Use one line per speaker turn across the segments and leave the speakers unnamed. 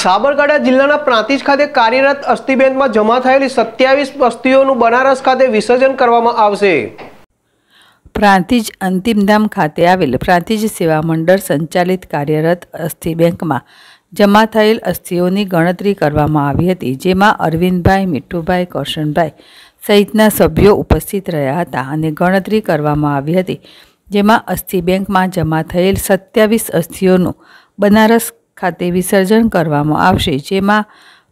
સાબરકાંઠા જિલ્લાના પ્રાંતિજ ખાતે કાર્યરત અસ્થિ બેંકમાં જમા થયેલી સત્યાવીસ અસ્થિઓનું બનારસ ખાતે વિસર્જન કરવામાં આવશે.
પ્રાંતિજ અંતિમધામ ખાતે આવેલ પ્રાંતિજ સેવા મંડળ સંચાલિત કાર્યરત અસ્થિ બેંકમાં જમા થયેલ અસ્થિઓની ગણતરી કરવામાં આવી હતી, જેમાં અરવિંદભાઈ, મીઠુભાઈ કરશનભાઈ સહિતના સભ્યો ઉપસ્થિત રહ્યા હતા અને ગણતરી કરવામાં આવી હતી, જેમાં અસ્થિ બેંકમાં જમા થયેલ સત્યાવીસ અસ્થિઓનું બનારસ ખાતે વિસર્જન કરવામાં આવશે, જેમાં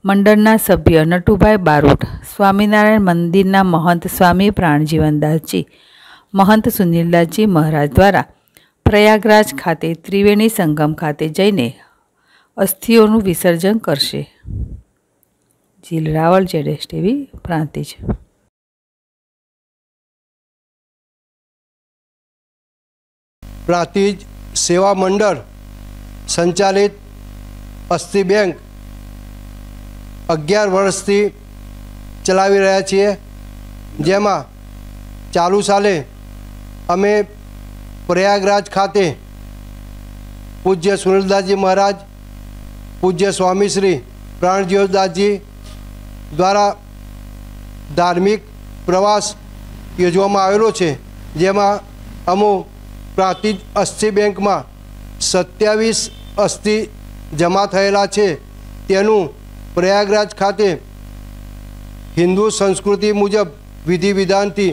મંડળના સભ્ય નટુભાઈ બારોટ, સ્વામિનારાયણ મંદિરના મહંત સ્વામી પ્રાણજીવનદાસજી, મહંત સુનિલદાસજી મહારાજ દ્વારા પ્રયાગરાજ ખાતે ત્રિવેણી સંગમ ખાતે જઈને અસ્થિઓનું વિસર્જન કરશે. જીલ રાવલ, જેડેશ ટીવી, પ્રાંતિજ.
પ્રાંતિજ સેવા મંડળ સંચાલિત અસ્થિ બેંક અગિયાર વર્ષથી ચલાવી રહ્યા છીએ. જેમાં ચાલુ સાલે અમે પ્રયાગરાજ ખાતે પૂજ્ય સુનિલદાસજી મહારાજ, પૂજ્ય સ્વામીશ્રી પ્રાણજીવદાસજી દ્વારા ધાર્મિક પ્રવાસ યોજવામાં આવેલો છે. જેમાં અમો પ્રાંતિજ અસ્થિ બેંકમાં સત્યાવીસ અસ્થિ જમા થયેલા છે. તેનું પ્રયાગરાજ ખાતે હિન્દુ સંસ્કૃતિ મુજબ વિધિ વિધાનથી